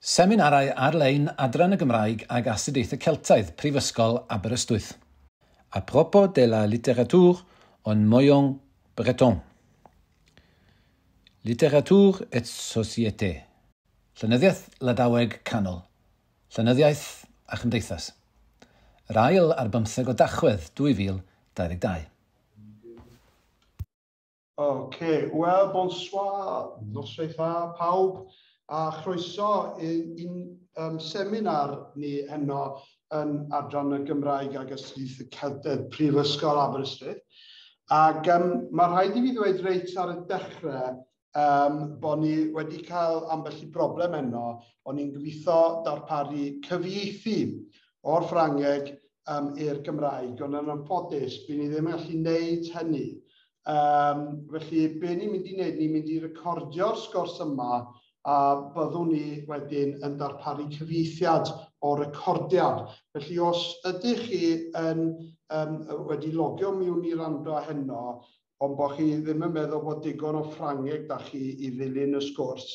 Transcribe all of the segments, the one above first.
Seminarau ar-lein Adran y Gymraeg ag Asidaethau Celtaidd Prifysgol Aberystwyth. A propos de la littérature en moyen breton. Littérature et société. Llenyddiaeth Ladaweg Canol. Llenyddiaeth a Chymdeithas. Yr ail ar bymtheg o dachwedd 2022. OK, wel, bonsoir, noswaith a pawb a chroeso i'n um, seminar ni heno yn Adran y Gymraeg ag Ysgwyth y Celtedd Prifysgol Aberystwyth. Ac um, mae rhaid i fi ddweud reit ar y dechrau um, bod ni wedi cael ambell i broblem heno, o'n i'n gweithio darparu cyfieithu o'r Ffrangeg um, i'r Gymraeg, ond yn anffodus, bydd ni ddim yn gallu wneud hynny. Um, felly, be ni'n mynd i wneud, ni'n mynd i recordio'r sgwrs yma a byddwn ni wedyn yn darparu cyfeithiad o recordiad. Felly os ydych chi yn, um, wedi logio mewn i rando heno, ond bod chi ddim yn meddwl bod digon o Ffrangeg da chi i ddilyn y sgwrs,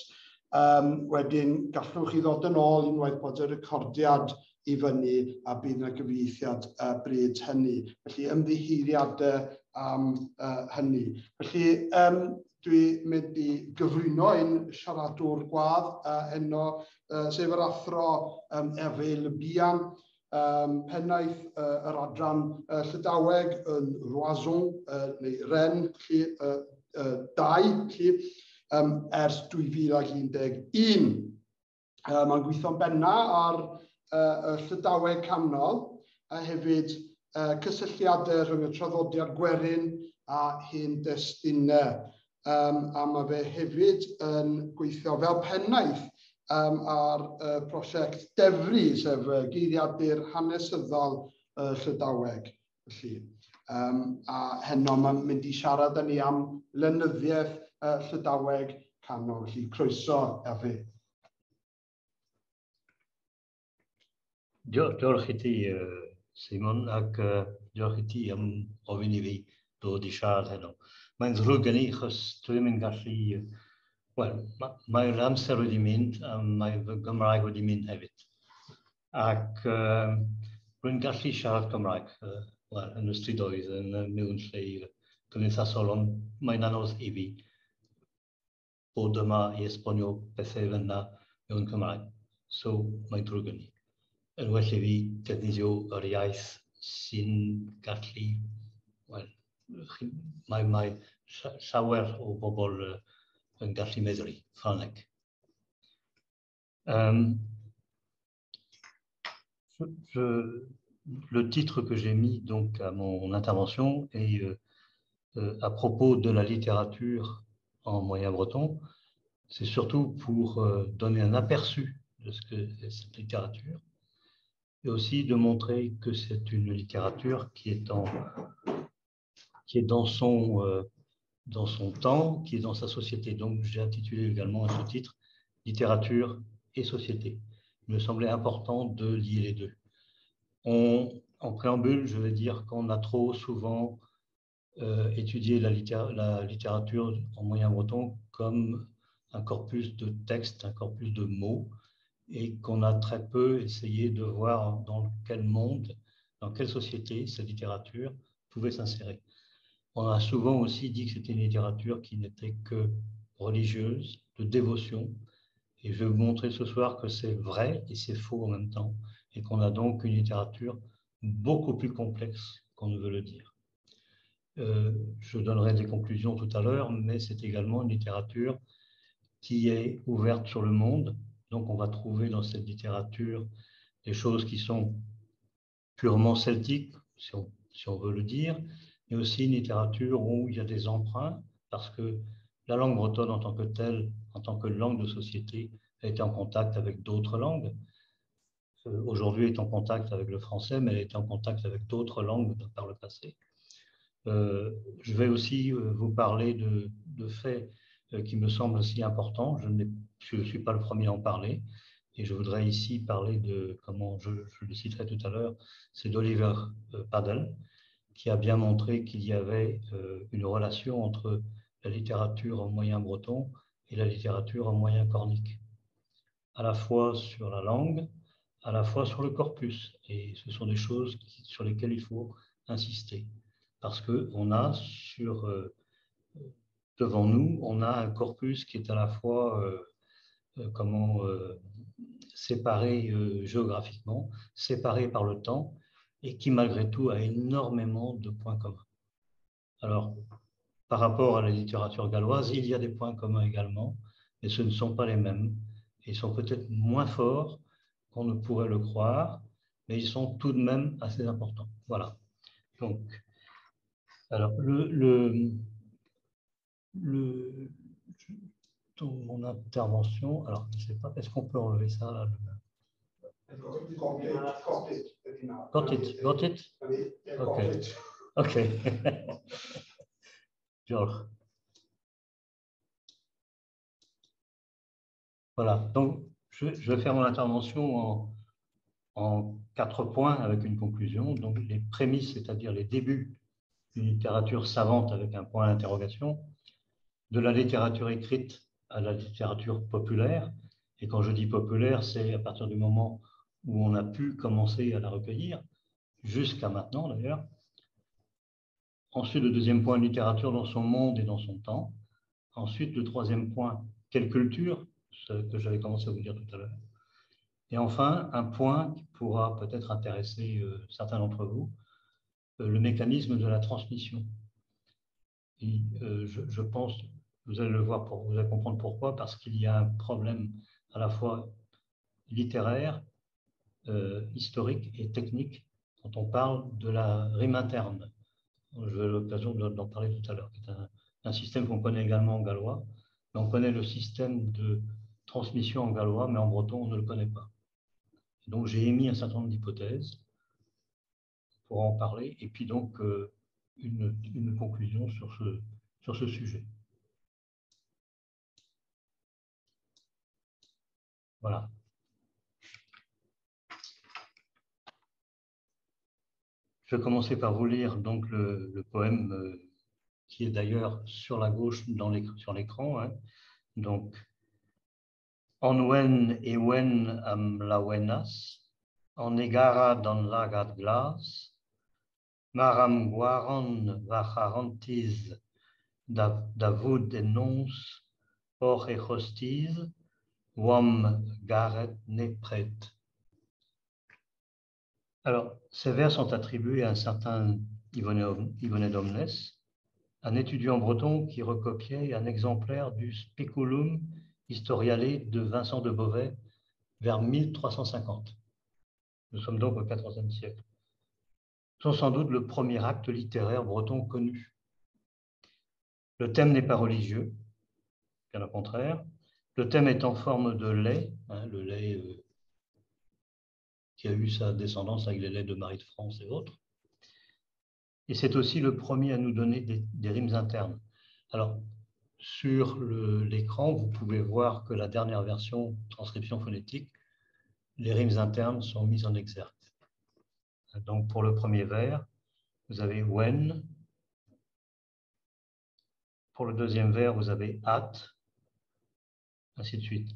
um, wedyn gallwch chi ddod yn ôl unwaith bod y recordiad i fyny a bydd yna gyfeithiad uh, bryd hynny. Felly ymddiheiriadau am uh, hynny. Felly um, dwi mynd i gyflwyno un siaradwr gwadd uh, heno, uh, sef yr athro um, Efeil Bian, um, pennaeth uh, yr adran uh, Llydaweg yn Roison, uh, neu Ren, lli, uh, uh, dau, lli, um, ers 2011. Uh, Mae'n gweithio'n benna ar uh, Llydaweg Camnol, a hefyd uh, cysylltiadau rhwng y traddodiad gwerin a hyn destunau um, a mae fe hefyd yn gweithio fel pennaeth um, ar uh, prosiect Defri, sef uh, geiriadur hanesyddol uh, Llydaweg. Felly, um, a heno mae'n mynd i siarad â ni am lenyddiaeth uh, Llydaweg canol, felly croeso a fe. Diolch i ti, Simon, ac uh, diolch i ti am ofyn i fi dod i siarad heno. Uh, mae'n ddrwg gen i, chos dwi'n mynd gallu... Wel, mae'r amser wedi mynd, a mae fy Gymraeg wedi mynd hefyd. Ac uh, rwy'n gallu siarad Gymraeg uh, well, yn y oedd yn uh, mewn lle gymdeithasol, ond mae'n anodd i fi bod yma i esbonio bethau fyna mewn Cymraeg. So mae'n drwg yn ni. Yn well i fi defnyddio yr iaith sy'n gallu mae, mae llawer o bobl uh, yn gallu le titre que j'ai mis donc à mon intervention est euh, euh, à propos de la littérature en moyen breton. C'est surtout pour euh, donner un aperçu de ce que est cette littérature et aussi de montrer que c'est une littérature qui est en qui est dans son, euh, dans son temps, qui est dans sa société. Donc, j'ai intitulé également à ce titre Littérature et société. Il me semblait important de lier les deux. En préambule, je vais dire qu'on a trop souvent euh, étudié la, la, littérature en moyen breton comme un corpus de textes, un corpus de mots, et qu'on a très peu essayé de voir dans quel monde, dans quelle société cette littérature pouvait s'insérer. On a souvent aussi dit que c'était une littérature qui n'était que religieuse, de dévotion. Et je vais vous montrer ce soir que c'est vrai et c'est faux en même temps. Et qu'on a donc une littérature beaucoup plus complexe qu'on ne veut le dire. Euh, je donnerai des conclusions tout à l'heure, mais c'est également une littérature qui est ouverte sur le monde. Donc on va trouver dans cette littérature des choses qui sont purement celtiques, si on, si on veut le dire, mais aussi une littérature où il y a des emprunts, parce que la langue bretonne en tant que telle, en tant que langue de société, a été en contact avec d'autres langues. Euh, aujourd'hui, elle est en contact avec le français, mais elle est en contact avec d'autres langues par le passé. Euh, je vais aussi euh, vous parler de, de faits qui me semblent aussi importants. Je ne suis pas le premier à en parler. Et je voudrais ici parler de, comment je, je le citerai tout à l'heure, c'est d'Oliver Paddle, qui a bien montré qu'il y avait euh, une relation entre la littérature en moyen breton et la littérature en moyen cornique. à la fois sur la langue, à la fois sur le corpus. Et ce sont des choses sur lesquelles il faut insister. Parce qu'on a euh, devant nous, un corpus qui est à la fois euh, comment, séparé géographiquement, séparé par le temps, et qui malgré tout a énormément de points communs. Alors, par rapport à la littérature galloise, il y a des points communs également, mais ce ne sont pas les mêmes. Ils sont peut-être moins forts qu'on ne pourrait le croire, mais ils sont tout de même assez importants. Voilà. Donc, alors, le, le, mon intervention, alors je ne sais pas, est-ce qu'on peut enlever ça là Got it, got it? Ok. Ok. George. Voilà, donc je, vais faire mon intervention en, quatre points avec une conclusion. Donc les prémices, c'est-à-dire les débuts d'une littérature savante avec un point d'interrogation, de la littérature écrite à la littérature populaire. Et quand je dis populaire, c'est à partir du moment où on a pu commencer à la recueillir, jusqu'à maintenant d'ailleurs. Ensuite, le deuxième point, littérature dans son monde et dans son temps. Ensuite, le troisième point, quelle culture, ce que j'avais commencé à vous dire tout à l'heure. Et enfin, un point qui pourra peut-être intéresser euh, certains d'entre vous, euh, le mécanisme de la transmission. Euh, je, je, pense, vous allez le voir, pour, vous allez comprendre pourquoi, parce qu'il y a un problème à la fois littéraire, historique et technique quand on parle de la rime interne J'aurai l'occasion d'en parler tout à l'heure, qui est un, système qu'on connaît également en gallois. On connaît le système de transmission en gallois, mais en breton, on ne le connaît pas. donc, j'ai émis un certain nombre d'hypothèses pour en parler, et puis donc euh, une, une, conclusion sur ce, sur ce sujet. Voilà. Je vais commencer par vous lire donc le, poème euh, qui est d'ailleurs sur la gauche sur l'écran. Hein. Donc, En wen e wen am lawenas, en egara dan lagat glas, maram guaran vacharantiz davud enons, or e hostiz, wam garet nepret. Alors, ces vers sont attribués à un certain Yvonne Domnes, un étudiant breton qui recopiait un exemplaire du Speculum Historiale de Vincent de Beauvais vers 1350. Nous sommes donc au XIVe siècle. Sont sans doute le premier acte littéraire breton connu. Le thème n'est pas religieux, bien au contraire. Le thème est en forme de lait, hein, le lait euh, qui a eu sa descendance avec les laits de Marie de France et autres. Et c'est aussi le premier à nous donner des, rimes internes. Alors, sur l'écran, vous pouvez voir que la dernière version, transcription phonétique, les rimes internes sont mises en exergue. Donc, pour le premier vers, vous avez when. Pour le deuxième vers, vous avez at, ainsi de suite.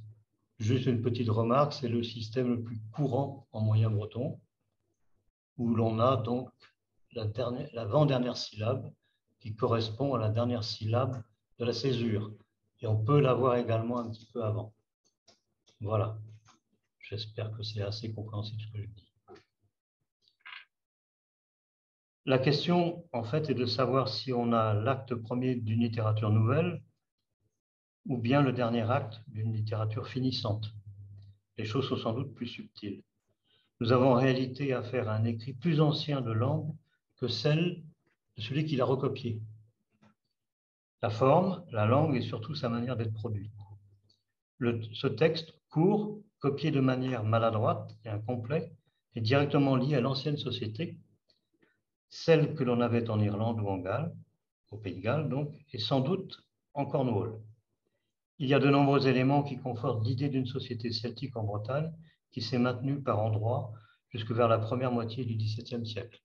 Juste une petite remarque, c'est le système le plus courant en moyen breton, où l'on a donc l'avant-dernière syllabe qui correspond à la dernière syllabe de la césure. Et on peut l'avoir également un petit peu avant. Voilà. J'espère que c'est assez compréhensible ce que je dis. La question, en fait, est de savoir si on a l'acte premier d'une littérature nouvelle ou bien le dernier acte d'une littérature finissante. Les choses sont sans doute plus subtiles. Nous avons en réalité affaire à un écrit plus ancien de langue que celle de celui qui l'a recopié. La forme, la langue et surtout sa manière d'être produit. ce texte court, copié de manière maladroite et incomplet, est directement lié à l'ancienne société, celle que l'on avait en Irlande ou en Galles, au Pays de Galles donc, et sans doute en Cornwall. Il y a de nombreux éléments qui confortent l'idée d'une société celtique en Bretagne qui s'est maintenue par endroits jusque vers la première moitié du XVIIe siècle.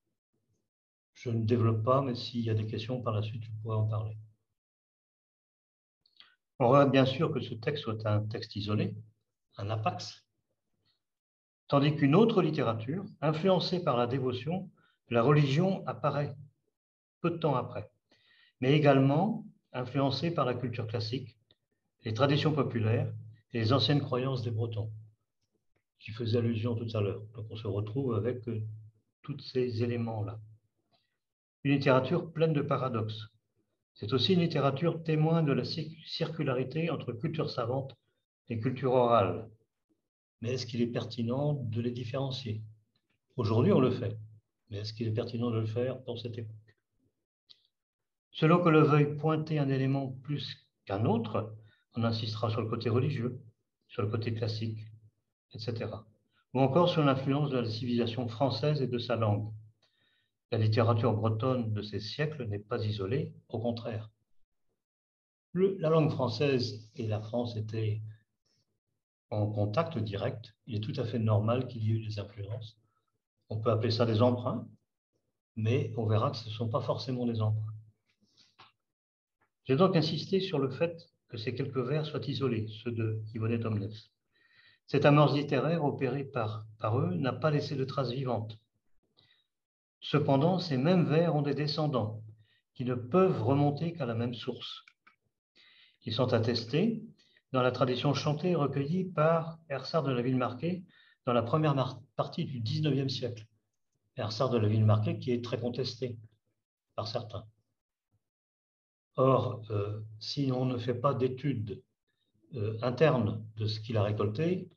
Je ne développe pas, mais s'il y a des questions par la suite, je pourrais en parler. On remarque bien sûr que ce texte soit un texte isolé, un apax, tandis qu'une autre littérature, influencée par la dévotion, la religion apparaît peu de temps après, mais également influencée par la culture classique, les traditions populaires et les anciennes croyances des Bretons. J'y faisais allusion tout à l'heure. Donc on se retrouve avec euh, tous ces éléments-là. Une littérature pleine de paradoxes. C'est aussi une littérature témoin de la circularité entre culture savante et culture orale. Mais est-ce qu'il est pertinent de les différencier? Aujourd'hui, on le fait. Mais est-ce qu'il est pertinent de le faire dans cette époque? Selon que le veuille pointer un élément plus qu'un autre, on insistera sur le côté religieux, sur le côté classique, etc. Ou encore sur l'influence de la civilisation française et de sa langue. La littérature bretonne de ces siècles n'est pas isolée, au contraire. la langue française et la France étaient en contact direct. Il est tout à fait normal qu'il y ait eu des influences. On peut appeler ça des emprunts, mais on verra que ce ne sont pas forcément des emprunts. J'ai donc insisté sur le fait que ces quelques vers soient isolés, ceux de Yvonne Omnes. Cette amorce littéraire opérée par, eux n'a pas laissé de traces vivantes. Cependant, ces mêmes vers ont des descendants qui ne peuvent remonter qu'à la même source. Ils sont attestés dans la tradition chantée recueillie par Ersard de la Ville Marquée dans la première partie du XIXe siècle. Ersard de la Ville Marquée qui est très contesté par certains. Or, euh, si on ne fait pas d'études euh, internes de ce qu'il a récolté,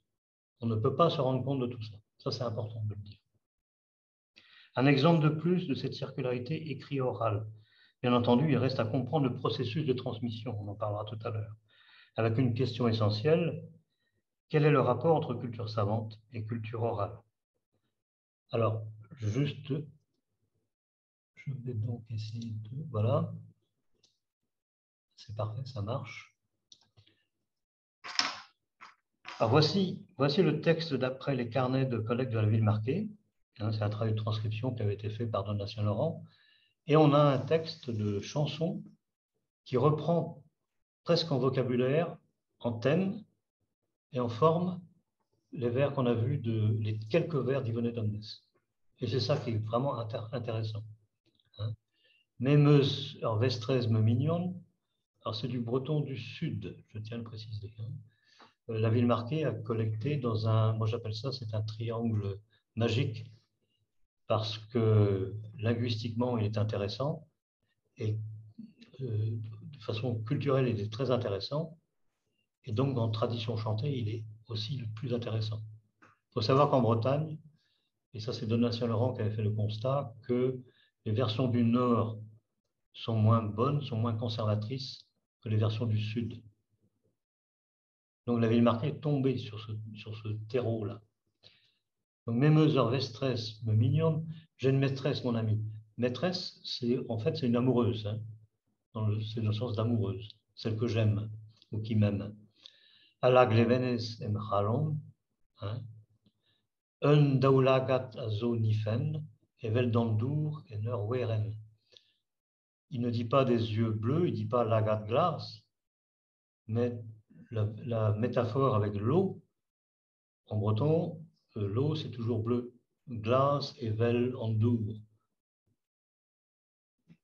on ne peut pas se rendre compte de tout ça. Ça, c'est important de le dire. Un exemple de plus de cette circularité écrit-orale. Bien entendu, il reste à comprendre le processus de transmission, on en parlera tout à l'heure, avec une question essentielle, quel est le rapport entre culture savante et culture orale? Alors, juste, je vais donc essayer de, voilà, c'est parfait, ça marche. Alors voici, voici le texte d'après les carnets de collègues de la ville marquée. Hein, c'est un travail de transcription qui avait été fait par Donatien Laurent. Et on a un texte de chanson qui reprend presque en vocabulaire, en thème et en forme les vers qu'on a vus, de, les quelques vers d'Yvonne Domnes. Et c'est ça qui est vraiment intéressant. Hein. Vestrez me mignonne, alors, c'est du breton du sud, je tiens à le préciser. Hein. Euh, la ville marquée a collecté dans un, moi j'appelle ça, c'est un triangle magique, parce que linguistiquement, il est intéressant, et euh, de façon culturelle, il est très intéressant, et donc en tradition chantée, il est aussi le plus intéressant. Il faut savoir qu'en Bretagne, et ça c'est Donatien Laurent qui avait fait le constat, que les versions du Nord sont moins bonnes, sont moins conservatrices les versions du Sud. Donc la ville marquée est tombée sur ce, sur ce terreau-là. Donc Mémeuseur Vestresse j'ai une maîtresse, mon ami. Maîtresse, c'est en fait c'est une amoureuse, hein. c'est le sens d'amoureuse, celle que j'aime ou qui m'aime. la glevenes em chalom, hein. un daulagat azonifen, evel dandour en weren il ne dit pas des yeux bleus, il ne dit pas l'agat glace, mais la, métaphore avec l'eau, en breton, euh, l'eau c'est toujours bleu, glace et vel en dour.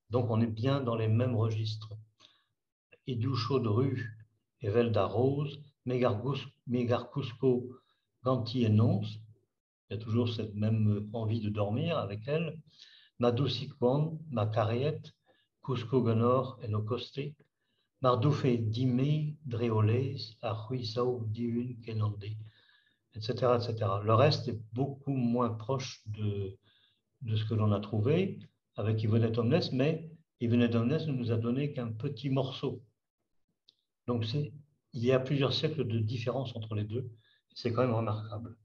Donc on est bien dans les mêmes registres. Idoucho de rue et vel d'arrose, megarcusco ganti et nonce, il y a toujours cette même envie de dormir avec elle. Madousikwan, ma carriette, Cusco Gonor et Nocoste, Mardoufe Dime, Dreoles, Ahuisau Diun Kenande, etc., etc. Le reste est beaucoup moins proche de, de ce que l'on a trouvé avec Yvonne Omnes, mais Yvonne Omnes ne nous a donné qu'un petit morceau. Donc il y a plusieurs siècles de différence entre les deux, c'est quand même remarquable.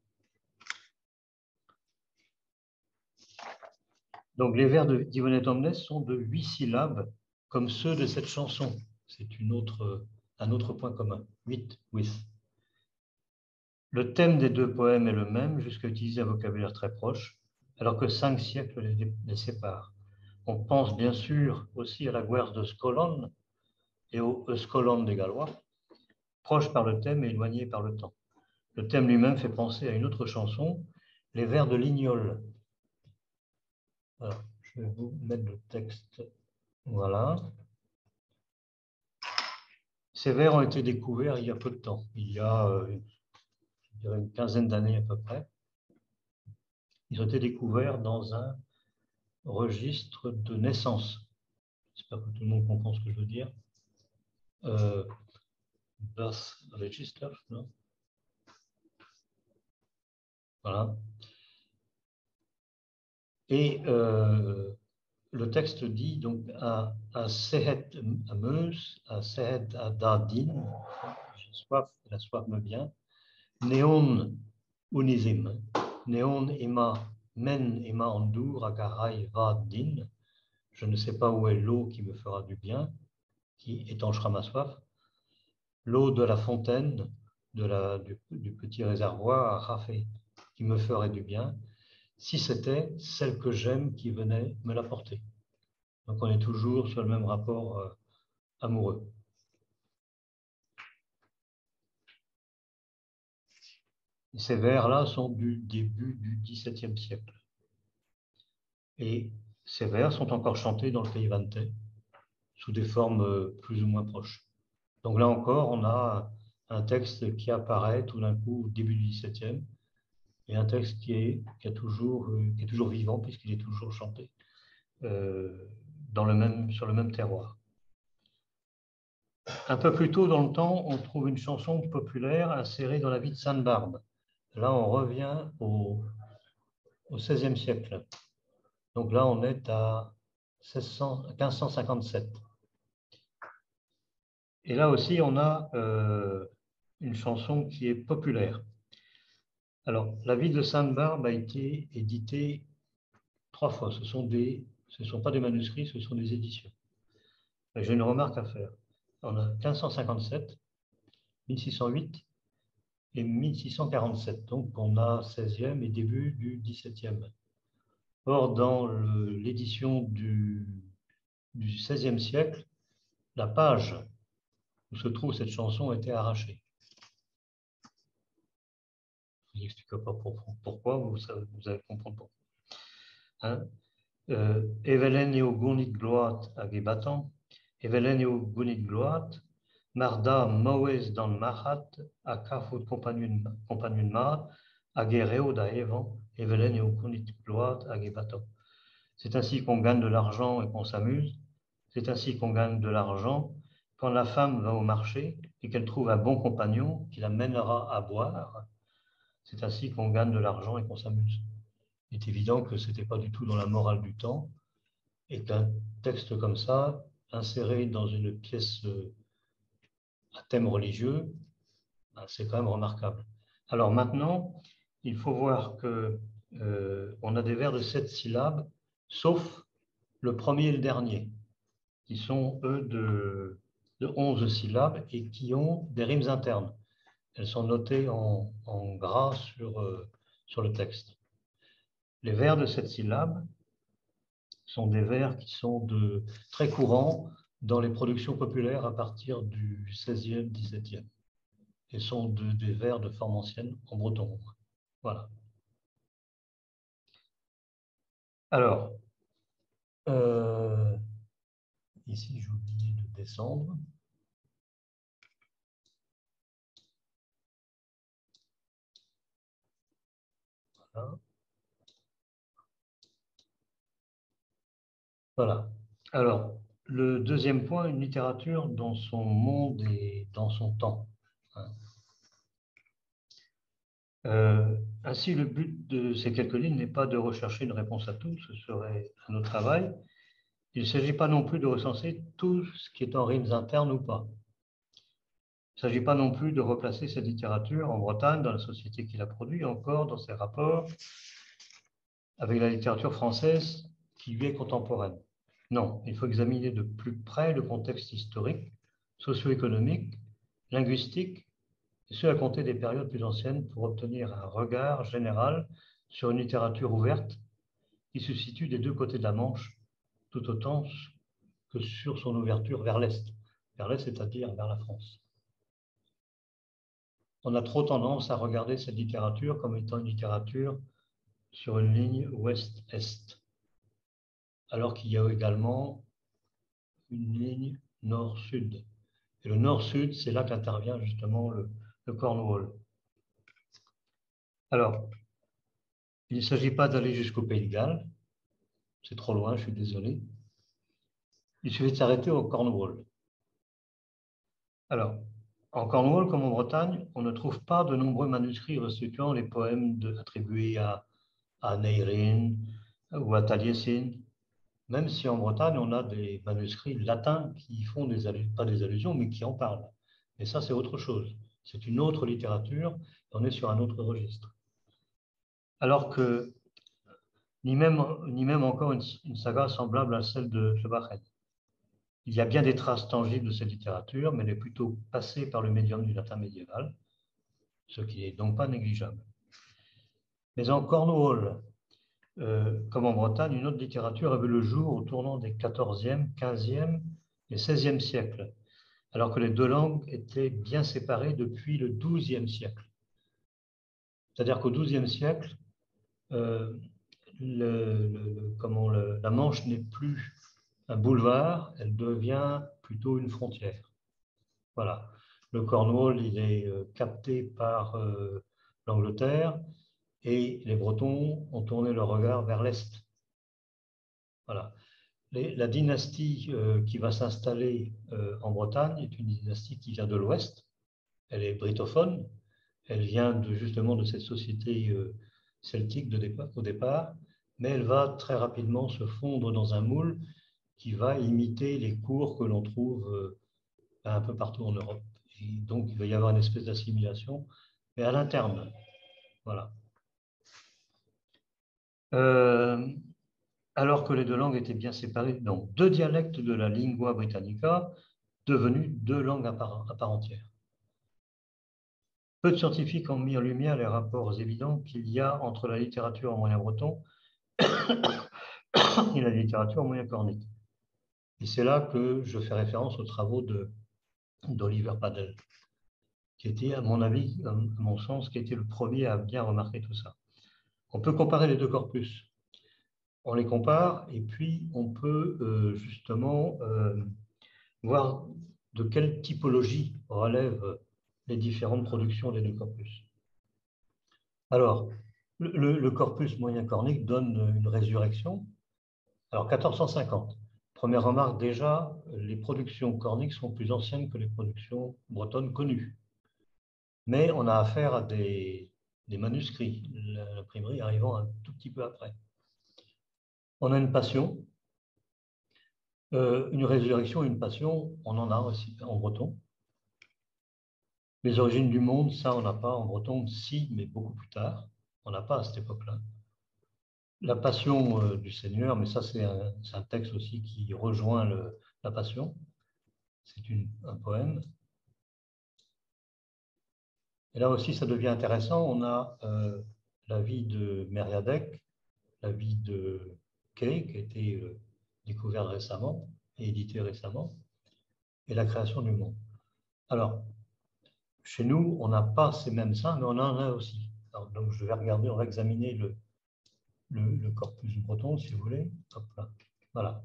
Donc les vers d'Yvonne Omnes sont de huit syllabes, comme ceux de cette chanson. C'est autre, un autre point commun. Huit, with. Le thème des deux poèmes est le même, jusqu'à utiliser un vocabulaire très proche, alors que cinq siècles les, séparent. On pense bien sûr aussi à la guerre de Scolon et au Scolon des Gallois, proches par le thème et éloignés par le temps. Le thème lui-même fait penser à une autre chanson, Les vers de Lignol. Je vais vous mettre le texte. Voilà. Ces vers ont été découverts il y a peu de temps, il y a euh, une quinzaine d'années à peu près. Ils ont été découverts dans un registre de naissance. J'espère que tout le monde comprend ce que je veux dire. Euh, register, non? Voilà. Et euh, le texte dit donc à, à Sehet Ameus, à Sehet Adadin, j'ai soif, la soif me vient, Néon Unizim, Néon Ema Men Ema Andur Agarai Vadin, je ne sais pas où est l'eau qui me fera du bien, qui étanchera ma soif, l'eau de la fontaine, de la, du, du, petit réservoir à Rafé, qui me ferait du bien, si c'était celle que j'aime qui venait me l'apporter. Donc on est toujours sur le même rapport euh, amoureux. Ces vers-là sont du début du XVIIe siècle. Et ces vers sont encore chantés dans le pays vantais sous des formes euh, plus ou moins proches. Donc là encore, on a un texte qui apparaît tout d'un coup au début du XVIIe et un texte qui est, qui a toujours, euh, qui est toujours vivant puisqu'il est toujours chanté euh, dans le même, sur le même terroir. Un peu plus tôt dans le temps, on trouve une chanson populaire insérée dans la vie de Sainte-Barbe. Là, on revient au, au XVIe siècle. Donc là, on est à 1600, 1557. Et là aussi, on a euh, une chanson qui est populaire. Alors, la vie de Sainte-Barbe a été éditée trois fois. Ce sont des, ce ne sont pas des manuscrits, ce sont des éditions. J'ai une remarque à faire. On a 1557, 1608 et 1647. Donc, on a 16e et début du 17e. Or, dans l'édition du, du XVIe siècle, la page où se trouve cette chanson a été arrachée. Je n'explique pas pourquoi, vous, vous allez comprendre pourquoi. Hein? Euh, Evelen eo gonit gloat hag Evelen eo gonit gloat, Marda mawez dan mahat, a kafot kompanyon ma, hag e da evan, Evelen eo gonit gloat hag. C'est ainsi qu'on gagne de l'argent et qu'on s'amuse. C'est ainsi qu'on gagne de l'argent quand la femme va au marché et qu'elle trouve un bon compagnon qui la mènera à boire. C'est ainsi qu'on gagne de l'argent et qu'on s'amuse. Il est évident que ce n'était pas du tout dans la morale du temps et qu'un texte comme ça, inséré dans une pièce euh, à thème religieux, ben, c'est quand même remarquable. Alors maintenant, il faut voir que euh, on a des vers de sept syllabes, sauf le premier et le dernier, qui sont eux de, de 11 syllabes et qui ont des rimes internes. Elles sont notées en, gras sur, euh, sur le texte. Les vers de cette syllabe sont des vers qui sont de, très courants dans les productions populaires à partir du 16e, 17e et sont de, des vers de forme ancienne en breton. Voilà. Alors, euh, ici j'ai oublié de descendre. Voilà. Voilà. Alors, le deuxième point, une littérature dans son monde et dans son temps. Hein. Euh, ainsi, le but de ces quelques lignes n'est pas de rechercher une réponse à tout, ce serait un autre travail. Il ne s'agit pas non plus de recenser tout ce qui est en rimes internes ou pas. Il ne s'agit pas non plus de replacer cette littérature en Bretagne, dans la société qui la produit, encore dans ses rapports avec la littérature française qui lui est contemporaine. Non, il faut examiner de plus près le contexte historique, socio-économique, linguistique, et ce à compter des périodes plus anciennes pour obtenir un regard général sur une littérature ouverte qui se situe des deux côtés de la Manche, tout autant que sur son ouverture vers l'Est, vers l'Est, c'est-à-dire vers la France. On a trop tendance à regarder cette littérature comme étant une littérature sur une ligne ouest-est, alors qu'il y a également une ligne nord-sud. Et le nord-sud, c'est là qu'intervient justement le, Cornwall. Alors, il ne s'agit pas d'aller jusqu'au Pays de Galles, c'est trop loin, je suis désolé. Il suffit de s'arrêter au Cornwall. Alors, en Cornwall comme en Bretagne, on ne trouve pas de nombreux manuscrits restituant les poèmes attribués à, à Neirin ou à Taliesin, même si en Bretagne, on a des manuscrits latins qui font des pas des allusions, mais qui en parlent. Et ça, c'est autre chose. C'est une autre littérature, on est sur un autre registre. Alors que ni même, ni même encore une, saga semblable à celle de Shebachet. Il y a bien des traces tangibles de cette littérature, mais elle est plutôt passée par le médium du latin médiéval, ce qui n'est donc pas négligeable. Mais en Cornwall, euh, comme en Bretagne, une autre littérature avait le jour au tournant des 14e, 15e et 16e siècles, alors que les deux langues étaient bien séparées depuis le 12e siècle. C'est-à-dire qu'au 12e siècle, euh, la Manche n'est plus un boulevard, elle devient plutôt une frontière. Voilà. Le Cornwall, il est euh, capté par euh, l'Angleterre et les Bretons ont tourné leur regard vers l'Est. Voilà. la dynastie euh, qui va s'installer en Bretagne est une dynastie qui vient de l'Ouest. Elle est britophone. Elle vient justement de cette société celtique au départ, mais elle va très rapidement se fondre dans un moule qui va imiter les cours que l'on trouve euh, un peu partout en Europe. Donc, il va y avoir une espèce d'assimilation, mais à l'interne. Voilà. Euh, alors que les deux langues étaient bien séparées, donc deux dialectes de la lingua britannica devenus deux langues à part entière. Peu de scientifiques ont mis en lumière les rapports évidents qu'il y a entre la littérature en moyen breton et la littérature en moyen cornique. Et c'est là que je fais référence aux travaux d'Oliver Padel, qui était, à mon avis, à mon sens, qui était le premier à bien remarquer tout ça. On peut comparer les deux corpus. On les compare et puis on peut euh, justement euh, voir de quelle typologie relèvent les différentes productions des deux corpus. Alors, le, le corpus moyen cornique donne une résurrection. Alors, 1450. Première remarque, déjà, les productions corniques sont plus anciennes que les productions bretonnes connues. Mais on a affaire à des, manuscrits, l'imprimerie arrivant un tout petit peu après. On a une passion, euh, une résurrection, une passion, on en a aussi en breton. Les origines du monde, ça, on n'a pas en breton, si, mais beaucoup plus tard. On n'a pas à cette époque-là la passion euh, du Seigneur, mais ça c'est un, texte aussi qui rejoint la passion. C'est un poème. Et là aussi, ça devient intéressant. On a euh, la vie de Meriadec, la vie de Kay, qui a été euh, découverte récemment et éditée récemment, et la création du monde. Alors, chez nous, on n'a pas ces mêmes saints, mais on en a aussi. donc, je vais regarder, on va examiner le, le, corpus breton, si vous voulez. Voilà.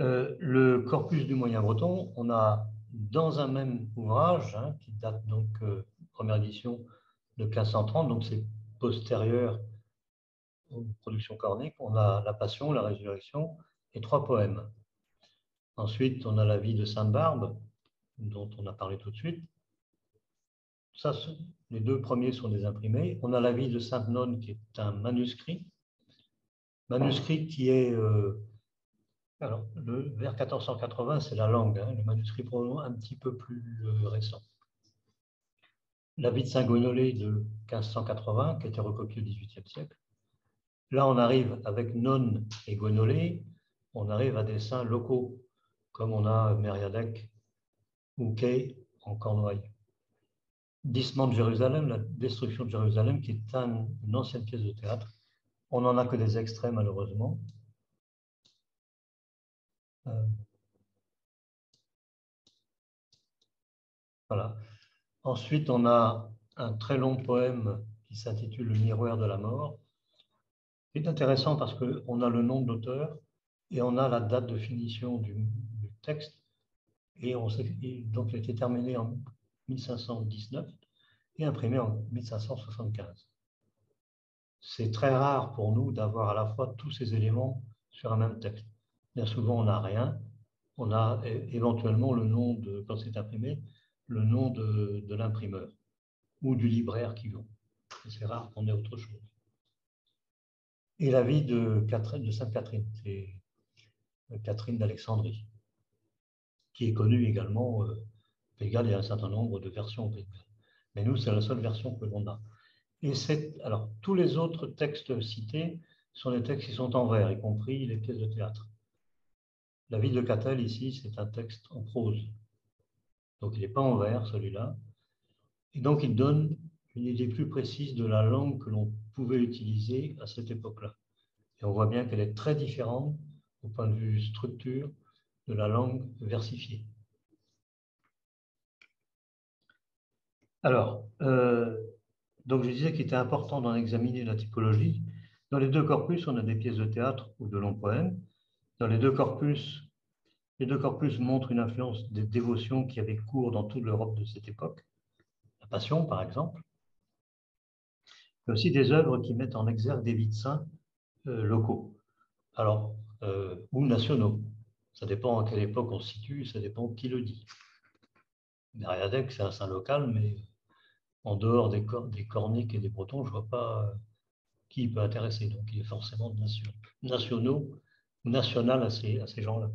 Euh, le corpus du moyen breton, on a dans un même ouvrage, hein, qui date donc euh, première édition de 1530, donc c'est postérieur aux productions corniques, on a la Passion, la Résurrection et trois poèmes. Ensuite, on a la vie de Sainte Barbe, dont on a parlé tout de suite. Les deux premiers sont des imprimés. On a la vie de Sainte Nonne qui est un manuscrit. Manuscrit qui est. Euh, alors, vers 1480, c'est la langue. Hein, le manuscrit probablement un petit peu plus euh, récent. La vie de Saint Gonolé de 1580, qui a été recopiée au XVIIIe siècle. Là, on arrive avec Nonne et Gonolé, on arrive à des saints locaux, comme on a Mériadec ou Kay en Cornouailles. Dissement de Jérusalem, la destruction de Jérusalem, qui est une ancienne pièce de théâtre. On n'en a que des extraits, malheureusement. Euh, voilà. Ensuite, on a un très long poème qui s'intitule Le miroir de la mort. C'est intéressant parce qu'on a le nom de l'auteur et on a la date de finition du, texte. Et, on donc, il a été terminé en 1519 et imprimé en 1575. C'est très rare pour nous d'avoir à la fois tous ces éléments sur un même texte. Bien souvent, on n'a rien. On a éventuellement le nom de, quand c'est imprimé, le nom de, l'imprimeur ou du libraire qui vend. C'est rare qu'on ait autre chose. Et la vie de Sainte Catherine, c'est euh, Catherine d'Alexandrie, qui est connue également. Euh, il y a un certain nombre de versions Mais nous, c'est la seule version que l'on a. Et alors, tous les autres textes cités sont des textes qui sont en vers, y compris les pièces de théâtre. La vie de Catel, ici, c'est un texte en prose. Donc, il n'est pas en vers, celui-là. Et donc, il donne une idée plus précise de la langue que l'on pouvait utiliser à cette époque-là. Et on voit bien qu'elle est très différente au point de vue structure de la langue versifiée. Alors, euh, donc je disais qu'il était important d'en examiner la typologie. Dans les deux corpus, on a des pièces de théâtre ou de longs poèmes. Dans les deux corpus, les deux corpus montrent une influence des dévotions qui avaient cours dans toute l'Europe de cette époque. Passion, par exemple, mais aussi des œuvres qui mettent en exergue des vies saints euh, locaux, alors, euh, ou nationaux. Ça dépend à quelle époque on se situe, ça dépend qui le dit. Mériadec, c'est un saint local, mais en dehors des, corniques et des bretons, je ne vois pas euh, qui peut intéresser. Donc, il est forcément nationaux ou national à ces, gens-là.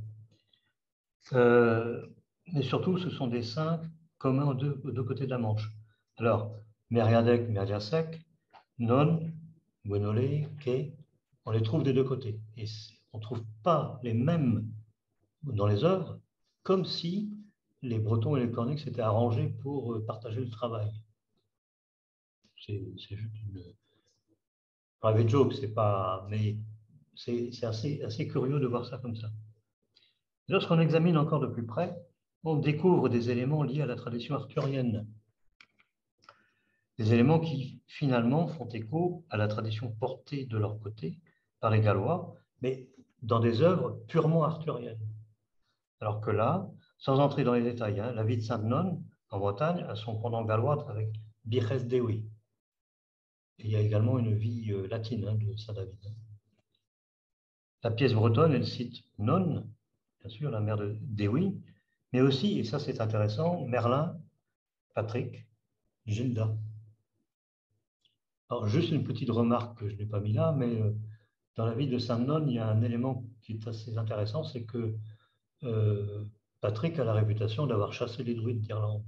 mais surtout, ce sont des saints communs aux deux côtés de la Manche. Alors, Meriadec, Meriasec, Non, Buenolé, Ke, on les trouve des deux côtés. Et on ne trouve pas les mêmes dans les œuvres, comme si les Bretons et les Corniques s'étaient arrangés pour euh, partager le travail. C'est juste une private joke, c'est pas, mais c'est assez, assez curieux de voir ça comme ça. Lorsqu'on examine encore de plus près, on découvre des éléments liés à la tradition arthurienne des éléments qui finalement font écho à la tradition portée de leur côté par les Gallois, mais dans des œuvres purement arthuriennes. Alors que là, sans entrer dans les détails, hein, la vie de Sainte-Nonne en Bretagne a son pendant gallois avec Birès Dewi. Et il y a également une vie euh, latine hein, de Saint-David. La pièce bretonne, elle cite Nonne, bien sûr, la mère de Dewi, mais aussi, et ça c'est intéressant, Merlin, Patrick, Gilda. Alors, juste une petite remarque que je n'ai pas mis là, mais euh, dans la vie de Saint-Non, il y a un élément qui est assez intéressant, c'est que euh, Patrick a la réputation d'avoir chassé les druides d'Irlande.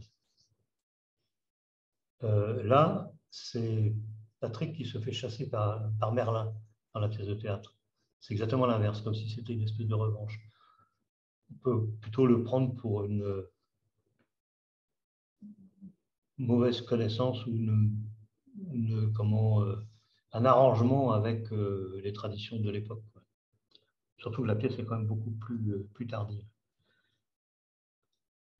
Euh, là, c'est Patrick qui se fait chasser par, Merlin dans la pièce de théâtre. C'est exactement l'inverse, comme si c'était une espèce de revanche. On peut plutôt le prendre pour une mauvaise connaissance ou comment, euh, un arrangement avec euh, les traditions de l'époque. Surtout que la pièce est quand même beaucoup plus tardive.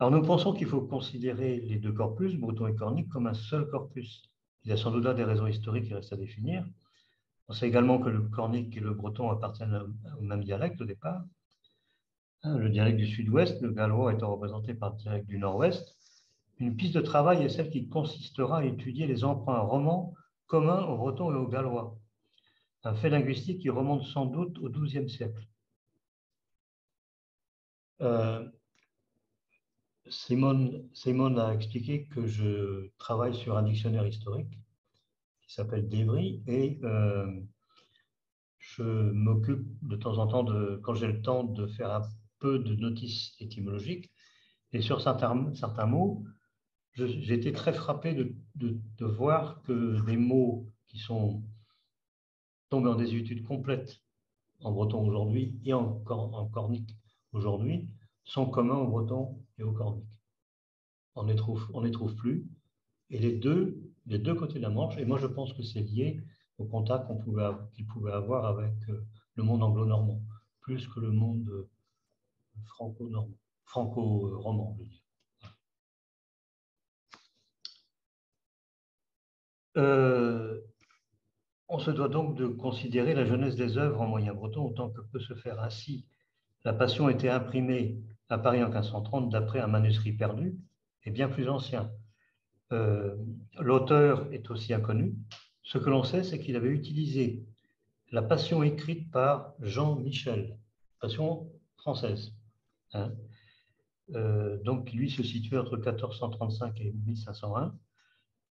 Alors nous pensons qu'il faut considérer les deux corpus, breton et cornique, comme un seul corpus. Il y a sans doute là des raisons historiques qui restent à définir. On sait également que le cornique et le breton appartiennent au même dialecte au départ. Hein, le dialecte du sud-ouest, le gallois étant représenté par le dialecte du nord-ouest, une piste de travail est celle qui consistera à étudier les emprunts romans communs aux Bretons et aux Gallois, un fait linguistique qui remonte sans doute au XIIe siècle. Euh, Simone, a expliqué que je travaille sur un dictionnaire historique qui s'appelle Débris et euh, je m'occupe de temps en temps, de, quand j'ai le temps, de faire un peu de notices étymologiques. Et sur certains, certains mots, j'ai été très frappé de, voir que des mots qui sont tombés en désuétude complète en breton aujourd'hui et en, en cornique aujourd'hui sont communs au breton et au cornique. On ne trouve, on les trouve plus. Et les deux, les deux côtés de la Manche, et moi je pense que c'est lié au contact qu'on pouvait, avoir avec euh, le monde anglo-normand, plus que le monde euh, franco-normand, franco-roman. Euh, on se doit donc de considérer la jeunesse des œuvres en moyen breton autant que peut se faire ainsi. La Passion était imprimée à Paris en 1530 d'après un manuscrit perdu et bien plus ancien. Euh, l'auteur est aussi inconnu. Ce que l'on sait, c'est qu'il avait utilisé la Passion écrite par Jean Michel, Passion française. Hein. Euh, donc, lui se situe entre 1435 et 1501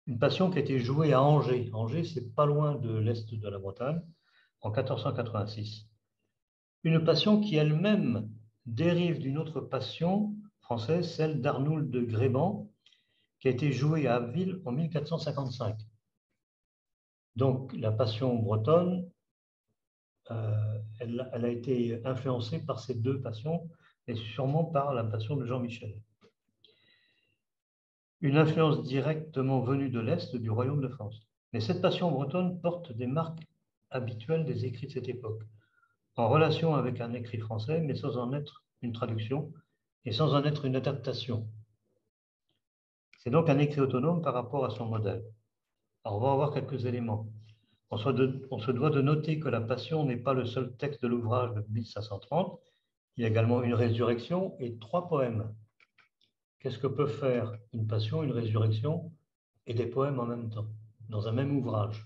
une passion qui a été jouée à Angers. Angers, c'est pas loin de l'est de la Bretagne, en 1486. Une passion qui elle-même dérive d'une autre passion française, celle d'Arnould de Gréban, qui a été jouée à Abbeville en 1455. Donc la passion bretonne, euh, elle, elle, a été influencée par ces deux passions et sûrement par la passion de Jean-Michel une influence directement venue de l'Est du royaume de France. Mais cette passion bretonne porte des marques habituelles des écrits de cette époque, en relation avec un écrit français, mais sans en être une traduction et sans en être une adaptation. C'est donc un écrit autonome par rapport à son modèle. Alors, on va avoir quelques éléments. On se, doit de noter que la Passion n'est pas le seul texte de l'ouvrage de 1530. Il y a également une résurrection et trois poèmes Qu'est-ce que peut faire une passion, une résurrection et des poèmes en même temps, dans un même ouvrage?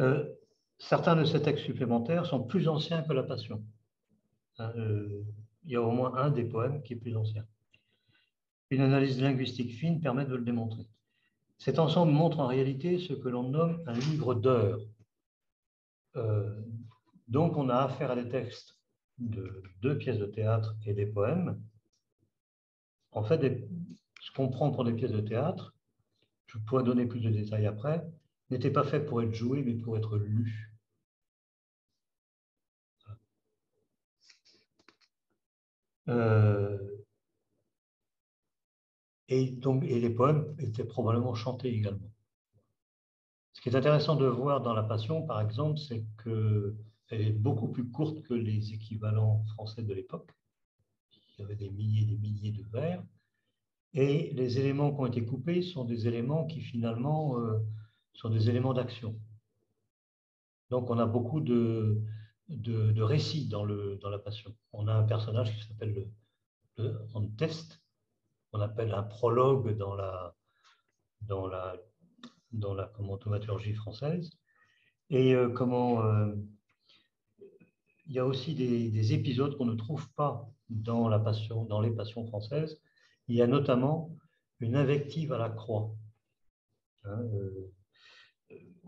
Euh, Certains de ces textes supplémentaires sont plus anciens que la passion. Hein, euh, il y a au moins un des poèmes qui est plus ancien. Une analyse linguistique fine permet de le démontrer. Cet ensemble montre en réalité ce que l'on nomme un livre d'heures. Euh, donc on a affaire à des textes de deux pièces de théâtre et des poèmes. En fait, ce qu'on prend pour des pièces de théâtre, je pourrais donner plus de détails après, n'était pas fait pour être joué, mais pour être lu. Euh, et, donc, et les poèmes étaient probablement chantés également. Ce qui est intéressant de voir dans la Passion, par exemple, c'est que elle est beaucoup plus courte que les équivalents français de l'époque. Il y avait des milliers et des milliers de vers. Et les éléments qui ont été coupés sont des éléments qui finalement euh, sont des éléments d'action. Donc on a beaucoup de, de, récits dans, le, dans la passion. On a un personnage qui s'appelle le, le en test, on appelle un prologue dans la, dans la, dans la française. Et euh, comment euh, il y a aussi des, épisodes qu'on ne trouve pas dans, la passion, dans les passions françaises. Il y a notamment une invective à la croix. Hein, euh,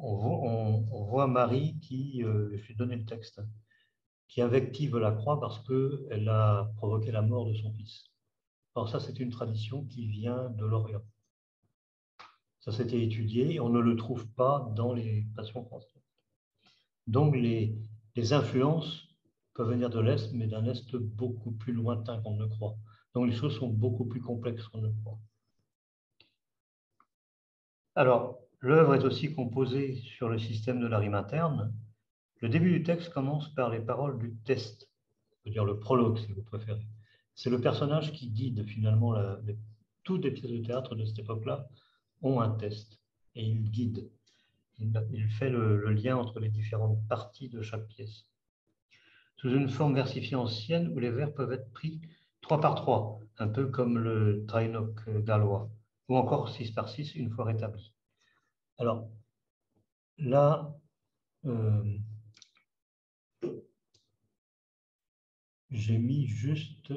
on, voit, Marie qui, euh, je vais donner le texte, qui invective la croix parce qu'elle a provoqué la mort de son fils. Alors ça, c'est une tradition qui vient de l'Orient. Ça s'était étudié et on ne le trouve pas dans les passions françaises. Donc les, les influences venir de l'Est, mais d'un Est beaucoup plus lointain qu'on ne croit. Donc les choses sont beaucoup plus complexes qu'on ne croit. Alors, l'œuvre est aussi composée sur le système de la rime interne. Le début du texte commence par les paroles du test, on peut dire le prologue si vous préférez. C'est le personnage qui guide finalement toutes les pièces de théâtre de cette époque-là ont un test et il guide. Il, fait le lien entre les différentes parties de chaque pièce sous une forme versifiée ancienne où les vers peuvent être pris 3 par 3, un peu comme le Trainoc gallois, ou encore 6 par 6 une fois rétabli. Alors, là, euh, j'ai mis juste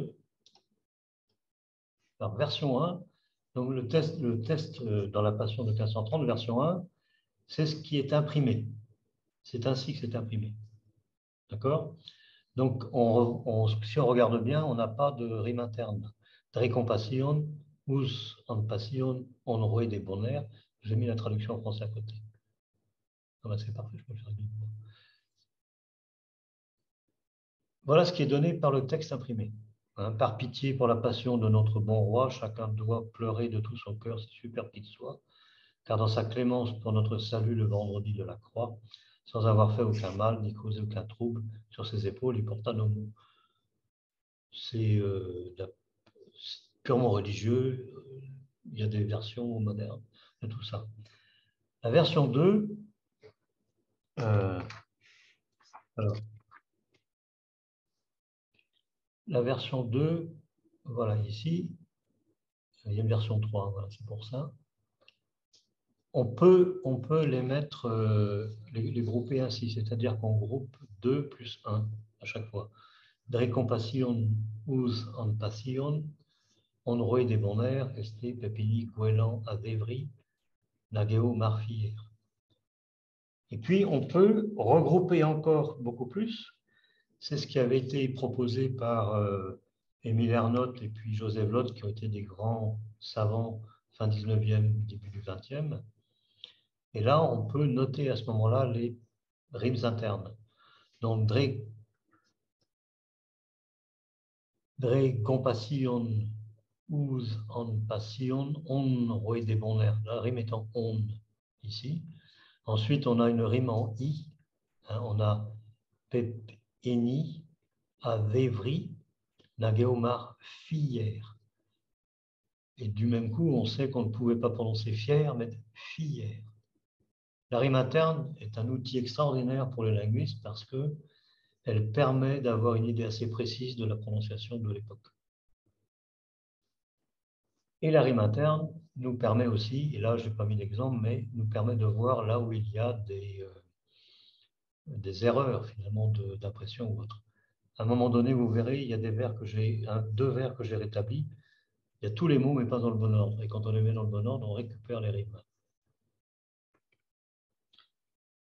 par version 1. Donc, le test, le test euh, dans la Passion de 1530, version 1, c'est ce qui est imprimé. C'est ainsi que c'est imprimé. D'accord? Donc, si on regarde bien, on n'a pas de rime interne. Recompassion, us en passion, on des bonheurs. J'ai mis la traduction en français à côté. Ah ben, c'est parfait, je peux le faire Voilà ce qui est donné par le texte imprimé. Hein, par pitié pour la passion de notre bon roi, chacun doit pleurer de tout son cœur, si super qu'il soit, car dans sa clémence pour notre salut le vendredi de la croix, sans avoir fait aucun mal ni causé aucun trouble. Sur ses épaules, il porta nos mots. C'est euh, purement religieux. il y a des versions modernes de tout ça. La version 2, euh, la version 2, voilà ici, il y a une version 3, voilà, c'est pour ça. On peut, on peut les mettre, euh, les, les, grouper ainsi, c'est-à-dire qu'on groupe 2 plus 1 à chaque fois. Dre compassion us en passion, on roi des bonheurs, este pepini guelan adevri, nageo marfier. Et puis, on peut regrouper encore beaucoup plus. C'est ce qui avait été proposé par euh, Émile Ernotte et puis Joseph Lott, qui ont été des grands savants fin 19e, début du 20e. Et là, on peut noter à ce moment-là les rimes internes. Donc, Dre, Dre compassion en on des bons airs. La rime est en on ici. Ensuite, on a une rime en i. Hein, on a pep eni, avevri, nageomar fier. Et du même coup, on sait qu'on ne pouvait pas prononcer fier, mais fier. La rime interne est un outil extraordinaire pour les linguistes parce que elle permet d'avoir une idée assez précise de la prononciation de l'époque. Et la rime interne nous permet aussi, et là je n'ai pas mis d'exemple, mais nous permet de voir là où il y a des, euh, des erreurs finalement d'impression ou autre. À un moment donné, vous verrez, il y a des vers que deux vers que j'ai rétablis. Il y a tous les mots, mais pas dans le bon ordre. Et quand on les met dans le bon ordre, on récupère les rimes.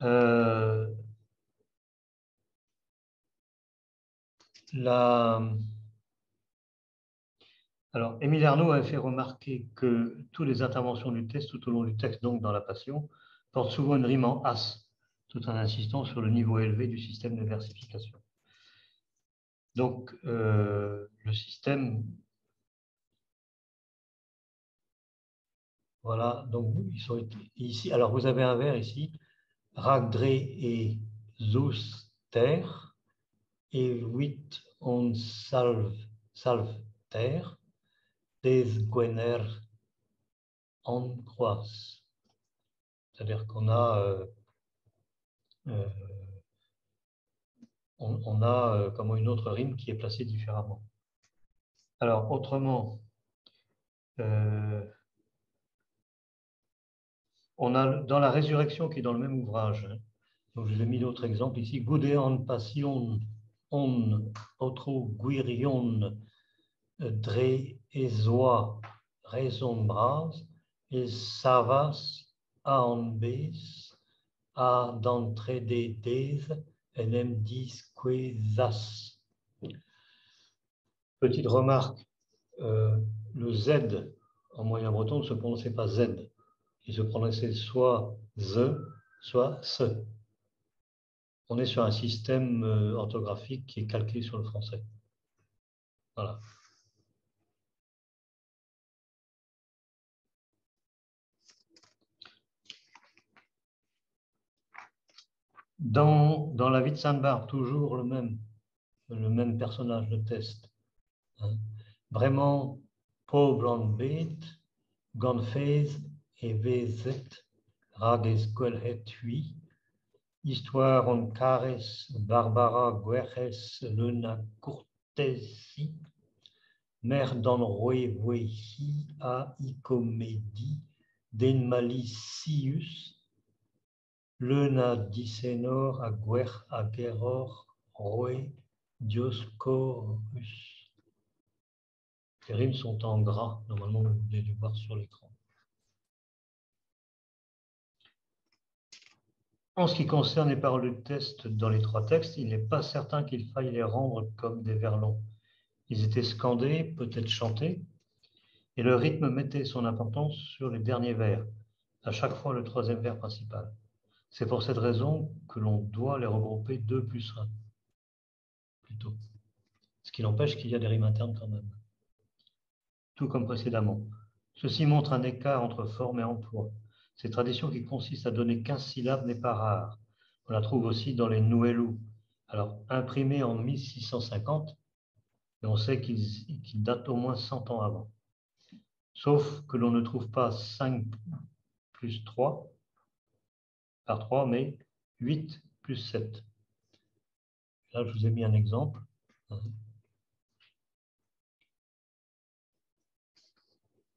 Euh, la, alors, Émile Arnaud a fait remarquer que toutes les interventions du texte tout au long du texte, donc dans la Passion, portent souvent une rime en as, tout en insistant sur le niveau élevé du système de versification. Donc, euh, le système. Voilà, donc ils sont ici. Alors, vous avez un vers ici, Ragdre et Zouster, et huit on salve, salve terre des Gwener en croisse. C'est-à-dire qu'on a, euh, euh, on, a euh, une autre rime qui est placée différemment. Alors, autrement, on a dans la résurrection qui est dans le même ouvrage, hein, donc je vous ai mis d'autres exemples ici, Goudeon passion on otro guirion dre ezoa resombras et savas aambes a d'entrée des enem disquesas. Petite remarque, euh, le Z en moyen breton ne se prononçait pas Z. Il se prononçait soit Z, soit SE. On est sur un système euh, orthographique qui est calqué sur le français. Voilà. Dans, dans, la vie de Sainte-Barbe, toujours le même, le même personnage de test. Hein. Vraiment, pauvre en bête, gonfez et vezet, rages guelhet hui, histoire en cares Barbara Guerres luna courtesi, mère d'en roevoehi a i comédie, Lena disenor aguer ageror roe dioscorus. Les rimes sont en gras, normalement vous devez les voir sur l'écran. En ce qui concerne les paroles de test dans les trois textes, il n'est pas certain qu'il faille les rendre comme des vers longs. Ils étaient scandés, peut-être chantés, et le rythme mettait son importance sur les derniers vers, à chaque fois le troisième vers principal. C'est pour cette raison que l'on doit les regrouper deux plus un, plutôt. Ce qui n'empêche qu'il y a des rimes internes quand même. Tout comme précédemment. Ceci montre un écart entre forme et emploi. Cette tradition qui consiste à donner 15 syllabes n'est pas rare. On la trouve aussi dans les Nouelou. Alors, imprimés en 1650, mais on sait qu'ils datent au moins 100 ans avant. sauf que l'on ne trouve pas 5 plus 3 par 3, mais 8 plus 7. Là, je vous ai mis un exemple.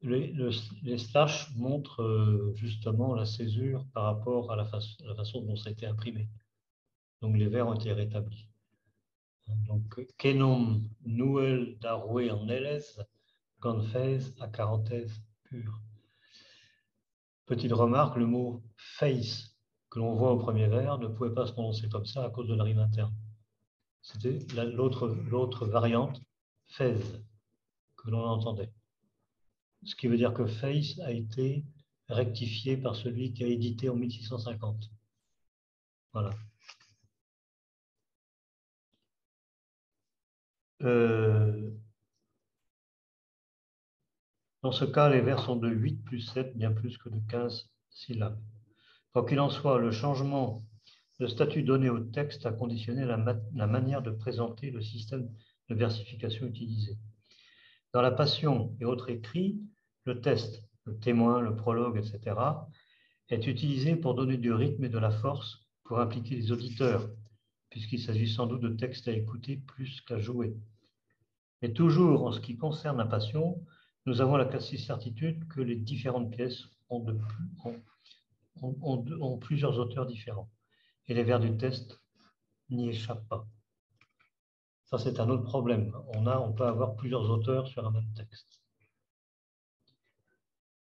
Les, les slash montrent euh, justement la césure par rapport à la, façon dont ça a été imprimé. Donc les vers ont été rétablis. Donc, Kenom Nouel Daroué en Eles, Ganfez à Caranthèse pure. Petite remarque, le mot face que l'on voit au premier vers ne pouvait pas se prononcer comme ça à cause de la rime interne. C'était l'autre variante, fez, que l'on entendait. Ce qui veut dire que face a été rectifié par celui qui a édité en 1650. Voilà. Euh, dans ce cas, les vers sont de 8 plus 7, bien plus que de 15 syllabes. Quoi qu'il en soit, le changement de statut donné au texte a conditionné la, manière de présenter le système de versification utilisé. Dans la Passion et autres écrits, le test, le témoin, le prologue, etc., est utilisé pour donner du rythme et de la force pour impliquer les auditeurs, puisqu'il s'agit sans doute de textes à écouter plus qu'à jouer. Mais toujours en ce qui concerne la Passion, nous avons la quasi certitude que les différentes pièces ont, de, ont, ont plusieurs auteurs différents et les vers du test n'y échappent pas. Ça, c'est un autre problème. On, a, on peut avoir plusieurs auteurs sur un même texte.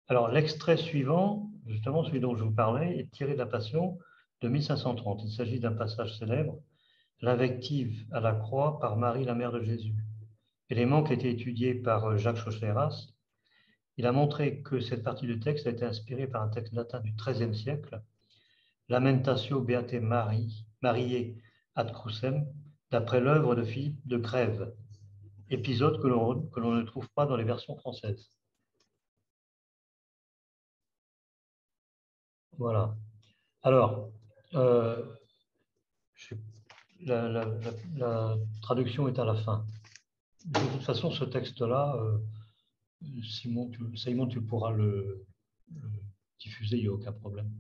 Alors, l'extrait suivant, justement celui dont je vous parlais, est tiré de la Passion de 1530. Il s'agit d'un passage célèbre, l'invective à la croix par Marie, la mère de Jésus. Élément qui a été étudié par Jacques Chaucheras. Il a montré que cette partie du texte a été inspirée par un texte latin du XIIIe siècle, Lamentatio Beate Marie, Mariae ad Crucem, d'après l'œuvre de Philippe de Grève, épisode que l'on ne trouve pas dans les versions françaises. Voilà. Alors, euh, la, traduction est à la fin. De toute façon, ce texte-là, euh, Simon, tu, pourras le diffuser, il n'y a aucun problème.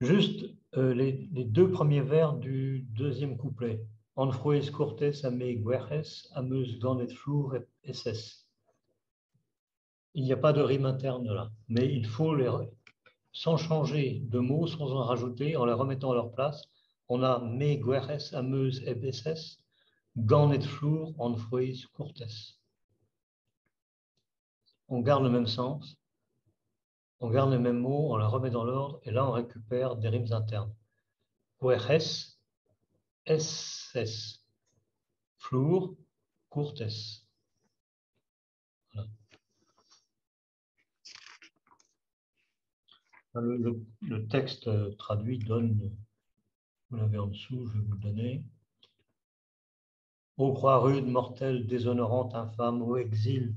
Juste euh, les, deux premiers vers du deuxième couplet. Cortes ame guerres, ameus ss. Il n'y a pas de rime interne là, mais il faut les, sans changer de mots, sans en rajouter, en les remettant à leur place, on a guerres, ameus ss, ganet flur, anfrues cortes. On garde le même sens, on garde les mêmes mots, on les remet dans l'ordre, et là, on récupère des rimes internes. Puejes, SS. Flour, courtes. Le, texte traduit donne, vous l'avez en dessous, je vais vous le donner. Ô croix rude, mortelle, déshonorante, infâme, ô exil,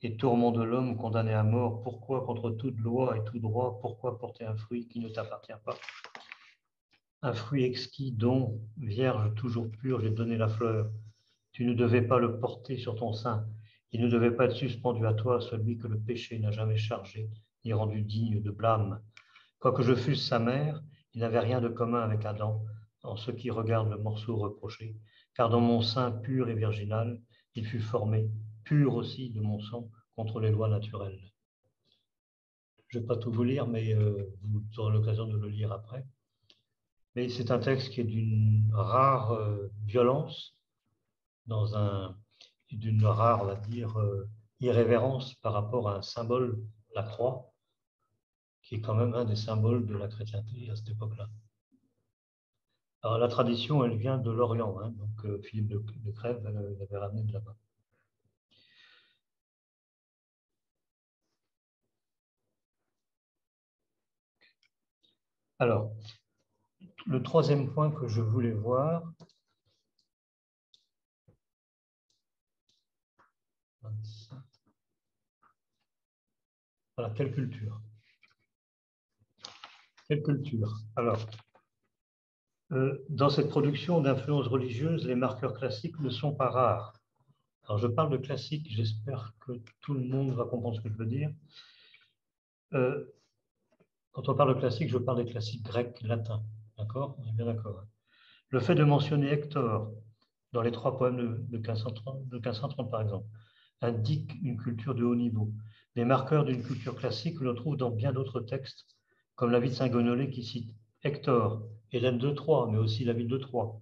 et tourment de l'homme condamné à mort, pourquoi contre toute loi et tout droit, pourquoi porter un fruit qui ne t'appartient pas? Un fruit exquis dont, vierge toujours pure, j'ai donné la fleur. Tu ne devais pas le porter sur ton sein, il ne devait pas être suspendu à toi, celui que le péché n'a jamais chargé ni rendu digne de blâme. Quoique je fusse sa mère, il n'avait rien de commun avec Adam en ce qui regarde le morceau reproché, car dans mon sein pur et virginal, il fut formé pur aussi de mon sang contre les lois naturelles. Je ne vais pas tout vous lire, mais euh, vous aurez l'occasion de le lire après. Mais c'est un texte qui est d'une rare euh, violence, dans un, d'une rare, on va dire, euh, irrévérence par rapport à un symbole, la croix, qui est quand même un des symboles de la chrétienté à cette époque-là. Alors la tradition, elle vient de l'Orient, hein, donc Philippe de, de Crève l'avait ramené de là-bas. Alors, le troisième point que je voulais voir, voilà, quelle culture? Quelle culture? Alors, euh, dans cette production d'influence religieuse, les marqueurs classiques ne sont pas rares. Alors, je parle de classique, j'espère que tout le monde va comprendre ce que je veux dire. Euh, quand on parle de classique, je parle des classiques grecs, latins. D'accord? Bien d'accord. Le fait de mentionner Hector dans les trois poèmes de, de, 1530, de 1530, par exemple, indique une culture de haut niveau. Les marqueurs d'une culture classique, on le trouve dans bien d'autres textes, comme la vie de Saint-Gonolé qui cite Hector, Hélène de Troie, mais aussi la ville de Troie,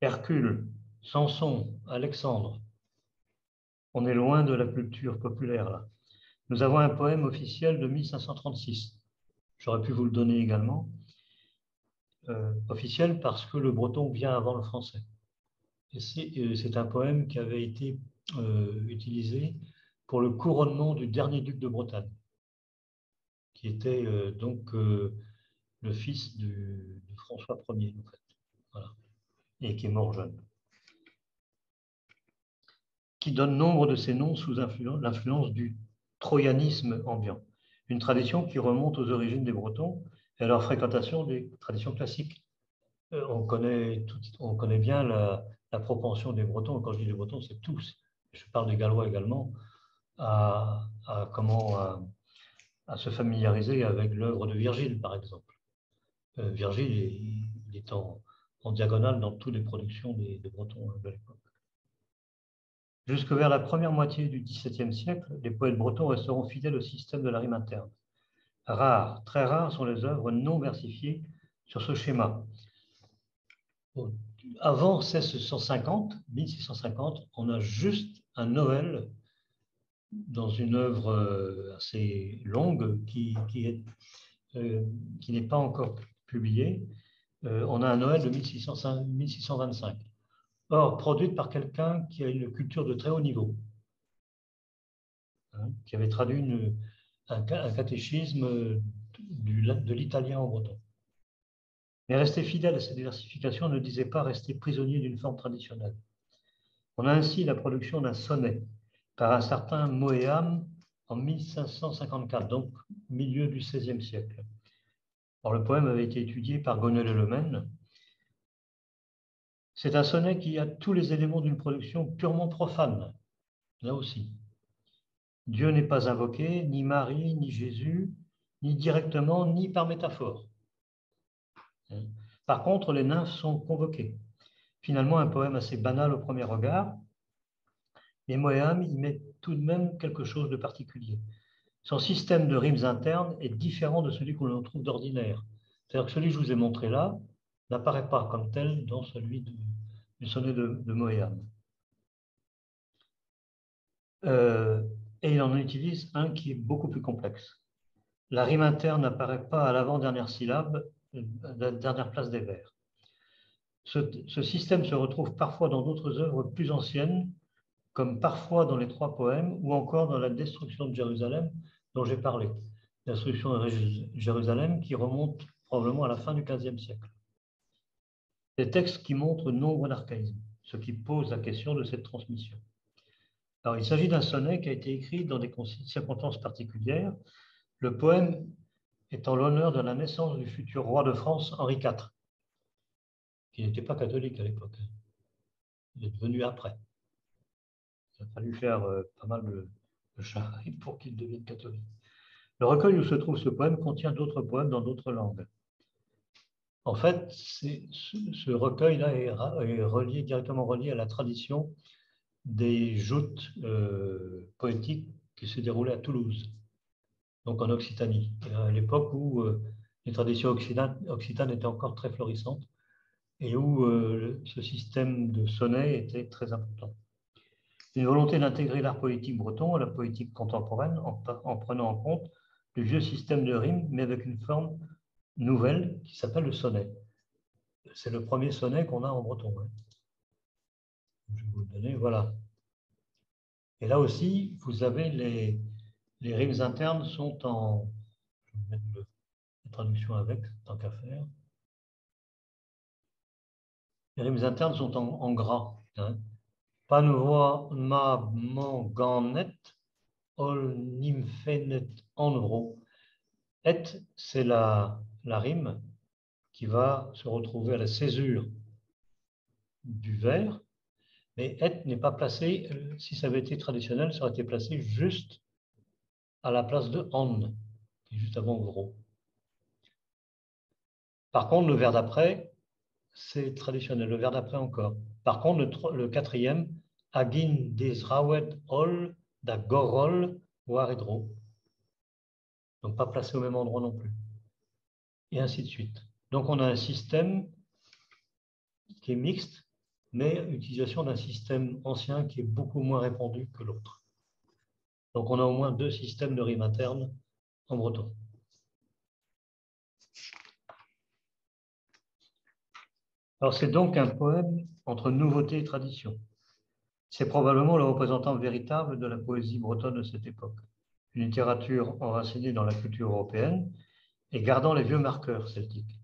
Hercule, Samson, Alexandre. On est loin de la culture populaire là. Nous avons un poème officiel de 1536. J'aurais pu vous le donner également. Euh, officiel parce que le breton vient avant le français. Et c'est un poème qui avait été euh, utilisé pour le couronnement du dernier duc de Bretagne, qui était euh, donc le fils François Ier, en fait, et qui est mort jeune. Qui donne nombre de ces noms sous l'influence du troyanisme ambiant, une tradition qui remonte aux origines des Bretons et à leur fréquentation des traditions classiques. Euh, on connaît, on connaît bien la, propension des Bretons, et quand je dis les Bretons, c'est tous, je parle des Gallois également, à, comment, à se familiariser avec l'œuvre de Virgile, par exemple. Euh, Virgile il est en, diagonale dans toutes les productions des, Bretons de l'époque. Jusque vers la première moitié du XVIIe siècle, les poètes bretons resteront fidèles au système de la rime interne. Rares, très rares sont les œuvres non versifiées sur ce schéma. Avant 1650, 1650, on a juste un Noël dans une œuvre euh, assez longue qui, qui euh, n'est pas encore publié, euh, on a un Noël de 1625. Or, produite par quelqu'un qui a une culture de très haut niveau, hein, qui avait traduit un, catéchisme de l'italien en breton. Mais rester fidèle à cette diversification ne disait pas rester prisonnier d'une forme traditionnelle. On a ainsi la production d'un sonnet par un certain Moéam en 1554, donc milieu du XVIe siècle le poème avait été étudié par Gonel Lemaine. C'est un sonnet qui a tous les éléments d'une production purement profane, là aussi. Dieu n'est pas invoqué, ni Marie, ni Jésus, ni directement, ni par métaphore. Par contre, les nymphes sont convoquées. Finalement, un poème assez banal au premier regard, mais Moéam y met tout de même quelque chose de particulier son système de rimes internes est différent de celui qu'on trouve d'ordinaire. C'est-à-dire que celui que je vous ai montré là n'apparaît pas comme tel dans celui du sonnet de, de. Euh, et il en utilise un qui est beaucoup plus complexe. La rime interne n'apparaît pas à l'avant-dernière syllabe, euh, la dernière place des vers. Ce système se retrouve parfois dans d'autres œuvres plus anciennes, comme parfois dans les trois poèmes ou encore dans la destruction de Jérusalem dont j'ai parlé, l'instruction de Jérusalem qui remonte probablement à la fin du XVe siècle. Des textes qui montrent nombre d'archaïsmes, ce qui pose la question de cette transmission. Alors, il s'agit d'un sonnet qui a été écrit dans des circonstances particulières. Le poème est en l'honneur de la naissance du futur roi de France, Henri IV, qui n'était pas catholique à l'époque. Il est devenu après. Il a fallu faire euh, pas mal de, pour qu'il devienne catholique. Le recueil où se trouve ce poème contient d'autres poèmes dans d'autres langues. En fait, ce, recueil-là est, directement relié à la tradition des joutes euh, poétiques qui se déroulaient à Toulouse, donc en Occitanie, à l'époque où euh, les traditions occitanes, étaient encore très florissantes et où ce système de sonnets était très important une volonté d'intégrer l'art poétique breton à la poétique contemporaine en, prenant en compte le vieux système de rimes, mais avec une forme nouvelle qui s'appelle le sonnet. C'est le premier sonnet qu'on a en breton. Hein. Je vais vous le donner, voilà. Et là aussi, vous avez les, les rimes internes sont en... Je vais mettre la traduction avec, tant qu'à faire. Les rimes internes sont en, gras. Hein panvoa ma manganet ol nymphenet envro. Et, c'est la, la rime qui va se retrouver à la césure du vers, Mais et n'est pas placé, si ça avait été traditionnel, ça aurait été placé juste à la place de on, qui est juste avant gros. Par contre, le vers d'après, c'est traditionnel, le vers d'après encore. Par contre, le, quatrième, agin des rawet ol da gorol waredro. Donc pas placé au même endroit non plus. Et ainsi de suite. Donc on a un système qui est mixte, mais utilisation d'un système ancien qui est beaucoup moins répandu que l'autre. Donc on a au moins deux systèmes de rime interne en breton. Alors c'est donc un poème entre nouveauté et tradition. C'est probablement le représentant véritable de la poésie bretonne de cette époque. Une littérature enracinée dans la culture européenne et gardant les vieux marqueurs celtiques.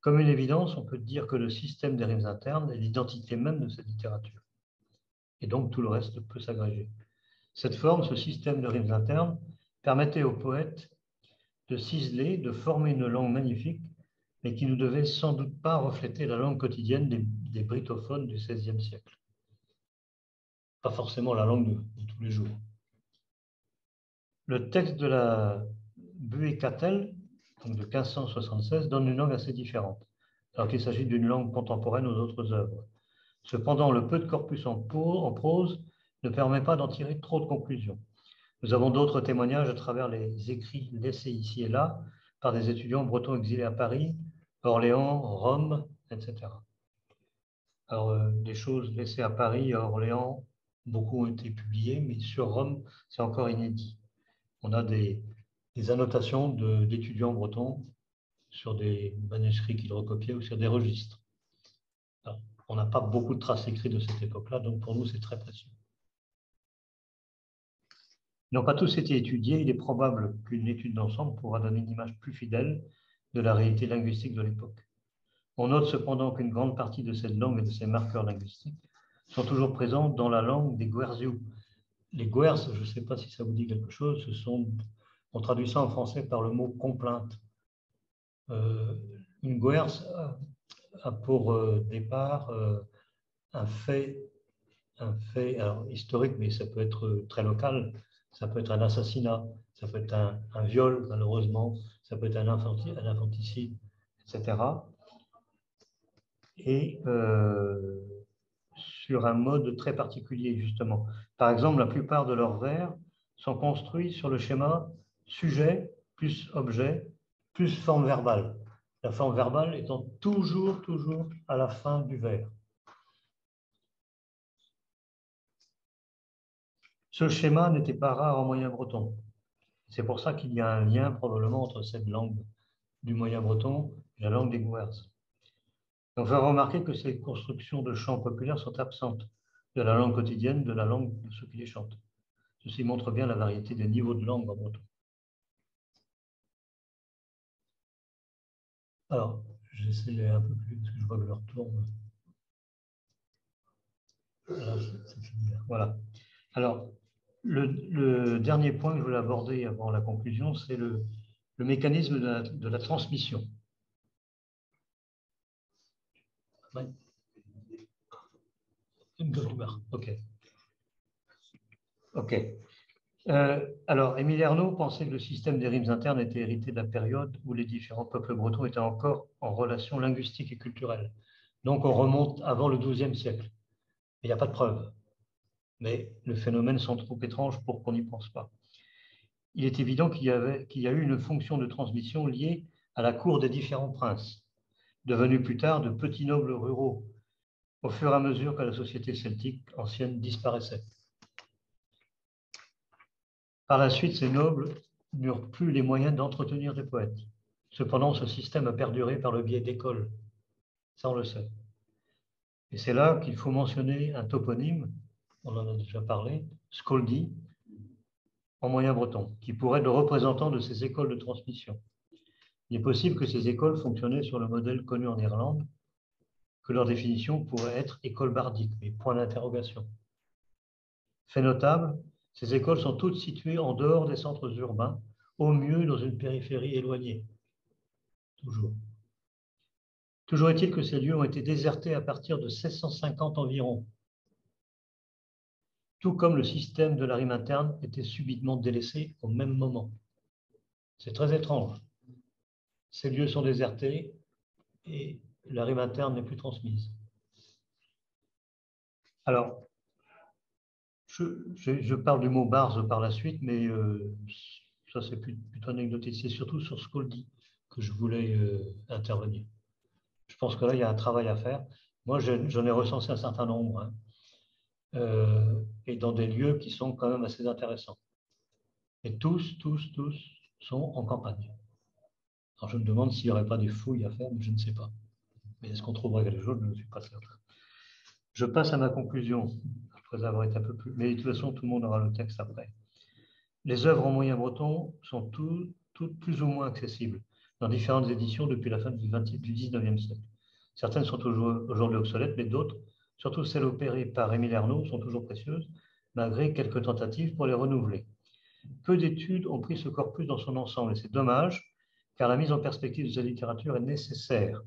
Comme une évidence, on peut dire que le système des rimes internes est l'identité même de cette littérature. Et donc tout le reste peut s'agréger. Cette forme, ce système de rimes internes, permettait aux poètes de ciseler, de former une langue magnifique, mais qui ne devait sans doute pas refléter la langue quotidienne des, des britophones du XVIe siècle. Pas forcément la langue de, tous les jours. Le texte de la Buécatel, donc de 1576, donne une langue assez différente, alors qu'il s'agit d'une langue contemporaine aux autres œuvres. Cependant, le peu de corpus en prose ne permet pas d'en tirer trop de conclusions. Nous avons d'autres témoignages à travers les écrits laissés ici et là par des étudiants bretons exilés à Paris, Orléans, Rome, etc. Alors, euh, des choses laissées à Paris, à Orléans, beaucoup ont été publiées, mais sur Rome, c'est encore inédit. On a des, annotations d'étudiants bretons sur des manuscrits qu'ils recopiaient ou sur des registres. on n'a pas beaucoup de traces écrites de cette époque-là, donc pour nous, c'est très précieux. N'ont pas tous été étudiés, il est probable qu'une étude d'ensemble pourra donner une image plus fidèle de la réalité linguistique de l'époque. On note cependant qu'une grande partie de cette langue et de ses marqueurs linguistiques sont toujours présents dans la langue des Guerziou. Les Guers, je ne sais pas si ça vous dit quelque chose, ce sont, on traduit ça en français par le mot complainte. Euh, une Guers a pour euh, départ euh, un fait, un fait historique, mais ça peut être très local, ça peut être un assassinat, ça peut être un, viol, malheureusement, ça peut être un, infanticide, etc. Et euh, sur un mode très particulier, justement. Par exemple, la plupart de leurs vers sont construits sur le schéma sujet plus objet plus forme verbale. La forme verbale étant toujours, toujours à la fin du vers. Ce schéma n'était pas rare en moyen breton. C'est pour ça qu'il y a un lien probablement entre cette langue du moyen breton et la langue des Gouers. On va remarquer que ces constructions de chants populaires sont absentes de la langue quotidienne, de la langue de ceux qui les chantent. Ceci montre bien la variété des niveaux de langue en breton. Alors, j'essaie un peu plus parce que je vois que je retourne. Voilà. Alors, le, dernier point que je voulais aborder avant la conclusion, c'est le, mécanisme de la, transmission. Ok. Ok. Euh, alors, Émile Ernaud pensait que le système des rimes internes était hérité de la période où les différents peuples bretons étaient encore en relation linguistique et culturelle. Donc, on remonte avant le XIIe siècle. Il n'y a pas de preuve mais le phénomène sont trop étranges pour qu'on n'y pense pas. Il est évident qu'il y, a eu une fonction de transmission liée à la cour des différents princes, devenus plus tard de petits nobles ruraux, au fur et à mesure que la société celtique ancienne disparaissait. Par la suite, ces nobles n'eurent plus les moyens d'entretenir des poètes. Cependant, ce système a perduré par le biais d'écoles. Ça, on le sait. Et c'est là qu'il faut mentionner un toponyme on en a déjà parlé, Scoldi, en moyen breton, qui pourrait être le représentant de ces écoles de transmission. Il est possible que ces écoles fonctionnaient sur le modèle connu en Irlande, que leur définition pourrait être école bardique, mais point d'interrogation. Fait notable, ces écoles sont toutes situées en dehors des centres urbains, au mieux dans une périphérie éloignée. Toujours. Toujours est-il que ces lieux ont été désertés à partir de 1650 environ, tout comme le système de la rime interne était subitement délaissé au même moment. C'est très étrange. Ces lieux sont désertés et la rime interne n'est plus transmise. Alors, je, parle du mot Barz par la suite, mais euh, ça c'est plutôt anecdotique. C'est surtout sur ce qu'on dit que je voulais euh, intervenir. Je pense que là, il y a un travail à faire. Moi, j'en ai recensé un certain nombre, hein. Euh, et dans des lieux qui sont quand même assez intéressants. Et tous, tous, tous sont en campagne. Alors, je me demande s'il n'y aurait pas des fouilles à faire, mais je ne sais pas. Mais est-ce qu'on trouverait quelque chose? Je ne suis pas certain. Je passe à ma conclusion, après avoir été un peu plus. Mais de toute façon, tout le monde aura le texte après. Les œuvres en moyen breton sont toutes plus ou moins accessibles dans différentes éditions depuis la fin du, 19e siècle. Certaines sont aujourd'hui obsolètes, mais d'autres, surtout celles opérées par Émile Ernaud, sont toujours précieuses, malgré quelques tentatives pour les renouveler. Peu d'études ont pris ce corpus dans son ensemble, et c'est dommage, car la mise en perspective de cette littérature est nécessaire.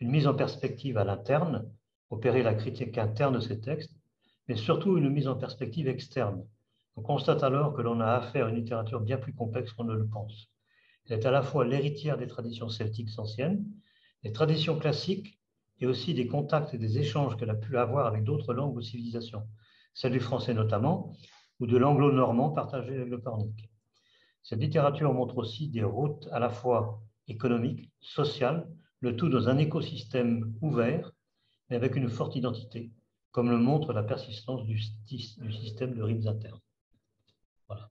Une mise en perspective à l'interne, opérer la critique interne de ces textes, mais surtout une mise en perspective externe. On constate alors que l'on a affaire à une littérature bien plus complexe qu'on ne le pense. Elle est à la fois l'héritière des traditions celtiques anciennes, des traditions classiques et aussi des contacts et des échanges qu'elle a pu avoir avec d'autres langues ou civilisations, celle du français notamment, ou de l'anglo-normand partagé avec le cornique. Cette littérature montre aussi des routes à la fois économiques, sociales, le tout dans un écosystème ouvert, mais avec une forte identité, comme le montre la persistance du, système de rimes internes. Voilà.